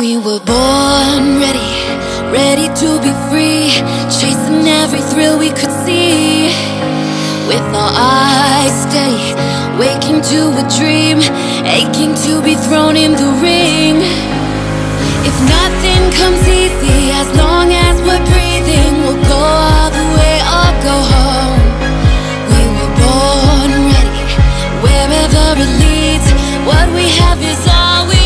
We were born ready, ready to be free, chasing every thrill we could see. With our eyes steady, waking to a dream, aching to be thrown in the ring. If nothing comes easy, as long as we're breathing, we'll go all the way or go home. We were born ready, wherever it leads. What we have is all we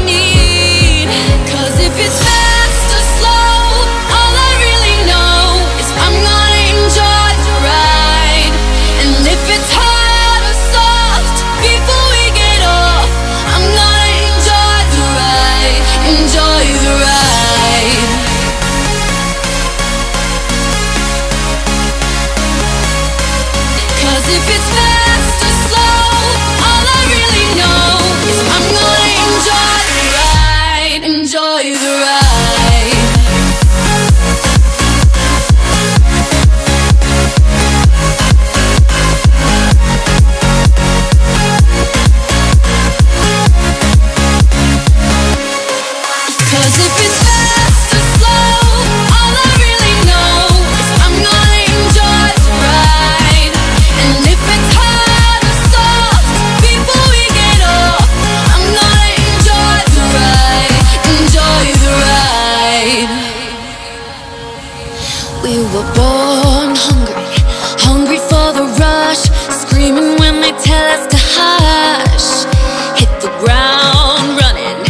if it's We were born hungry, hungry for the rush, screaming when they tell us to hush. Hit the ground running,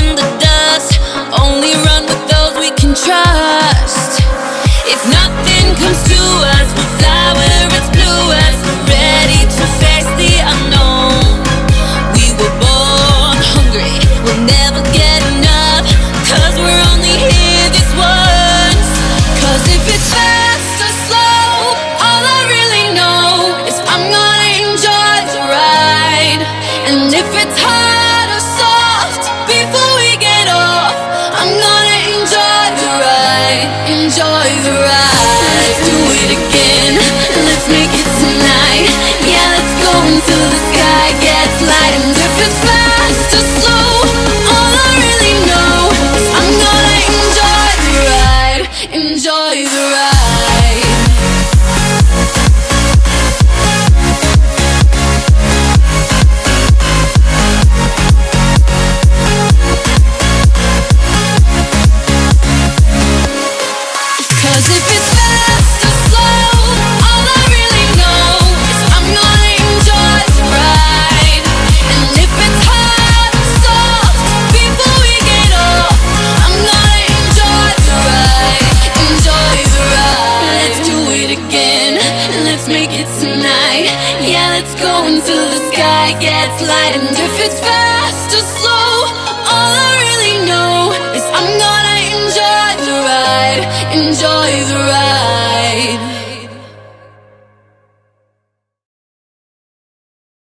in the dust. Only run with those we can trust. If nothing comes to us, we'll fly enjoy the ride. Enjoy the ride. Let's do it again. Let's make it Yeah, let's go until the sky gets light. And if it's fast or slow, all I really know is I'm gonna enjoy the ride, enjoy the ride.